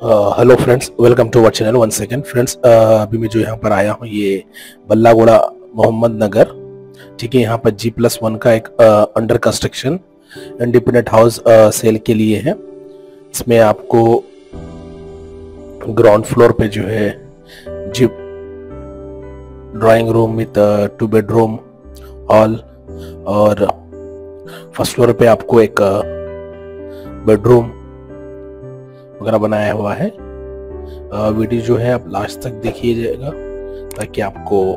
Hello friends welcome to our channel one second friends अभी मैं जो यहाँ पर आया हूँ, ये बल्लागोड़ा मोहम्मद नगर। ठीक है, यहाँ पर जी प्लस वन का एक under construction independent house sale के लिए है। इसमें आपको ग्राउंड फ्लोर पे जो है जी drawing room with two bedroom hall और फ़र्स्ट फ्लोर पे आपको एक बेडरूम वगैरह बनाया हुआ है। वीडियो जो है आप लास्ट तक देखिए जाएगा, ताकि आपको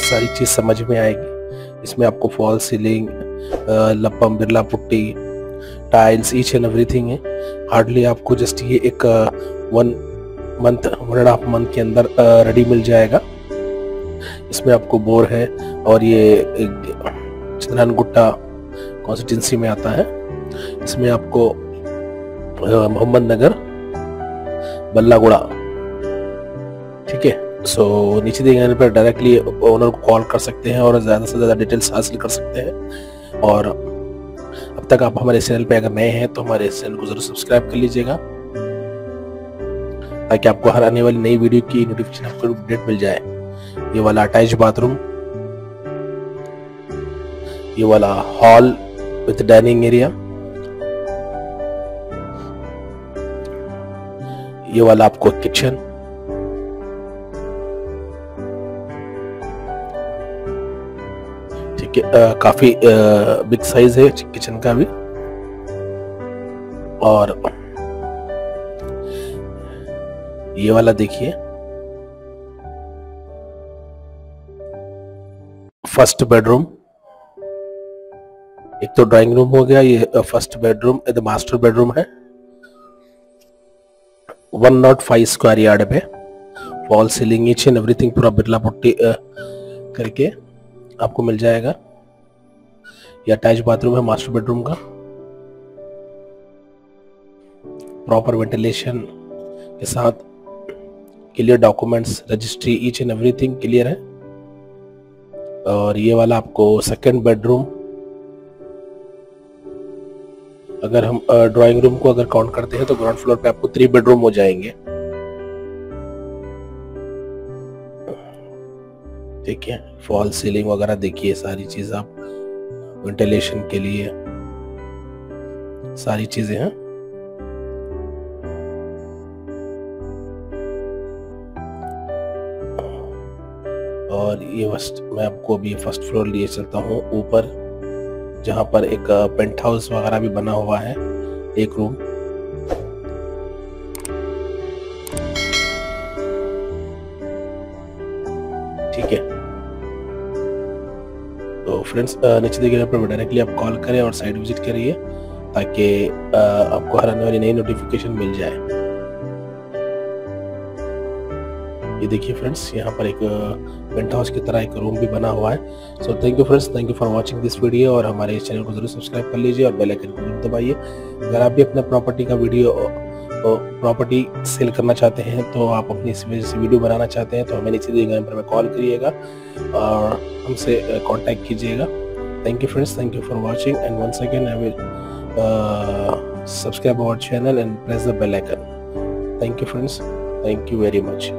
सारी चीज़ समझ में आएगी। इसमें आपको fall ceiling लपम, Birla putty, tiles each and everything है। हार्डली आपको जस्ट ये एक one month, one and half month के अंदर रेडी मिल जाएगा। इसमें आपको बोर है और ये चंद्रन गुट्टा कॉन्स्टिट्यूंसी में आता है। इसमें आपको मोहम्मद नगर बल्लागुड़ा। ठीक है? सो नीचे दिए गए पर डायरेक्टली ओनर को कॉल कर सकते हैं और ज़्यादा से ज़्यादा डिटेल्स हासिल कर सकते हैं। और अब तक आप हमारे चैनल पे अगर नए हैं तो हमारे चैनल को ज़रूर सब्सक्राइब कर लीजिएगा। ताकि आपको हर आने वाली नई वीडियो की नोटिफिकेशन आपको अपडेट मिल जाए। ये वाला अटैच बाथरूम ये वाला हॉल विथ डाइनिंग एरिया ये वाला आपको किचन ठीक है काफ़ी बिग साइज़ है किचन का भी। और ये वाला देखिए। फ़र्स्ट बेडरूम एक तो ड्राइंग रूम हो गया, ये फ़र्स्ट बेडरूम मास्टर बेडरूम है। One nought five square yard पे wall ceiling each and everything पूरा बिरला पुट्टी करके आपको मिल जाएगा। ये अटैच बाथरूम है मास्टर बेडरूम का। प्रॉपर वेंटिलेशन के साथ clear documents registry each and everything clear है। और ये वाला आपको सेकंड बेडरूम अगर हम ड्राइंग रूम को अगर काउंट करते हैं तो ग्राउंड फ्लोर पे आपको थ्री बेडरूम हो जाएँगे। ठीक है फॉल सीलिंग वगैरह देखिए, सारी चीज़ आप वेंटिलेशन के लिए। सारी चीज़ें हैं। और ये फ़र्स्ट मैं आपको अभी फ़र्स्ट फ्लोर लिए चलता हूँ, ऊपर। जहाँ पर एक पेंट हाउस वगैरह भी बना हुआ है, एक रूम ठीक है. तो फ्रेंड्स नीचे दिए गए पर डायरेक्टली आप कॉल करें और साइट विज़िट करिए, ताकि आपको हर आने वाली नई नोटिफिकेशन मिल जाए. ये देखिए फ्रेंड्स यहाँ पर एक पेंट हाउस की तरह एक रूम भी बना हुआ है। So thank you friends thank you for watching this video और हमारे इस चैनल को ज़रूर सब्सक्राइब कर लीजिए और बेल आइकन को ज़रूर दबाइए। अगर आप भी अपना प्रॉपर्टी का वीडियो प्रॉपर्टी सेल करना चाहते हैं तो आप अपनी इस से वीडियो बनाना चाहते हैं तो हमें नीचे दिए गए नंबर पर कॉल करिएगा और हमसे कॉन्टैक्ट कीजिएगा। Thank you friends thank you for watching and one second I will subscribe our channel and press the bell icon thank you friends thank you very much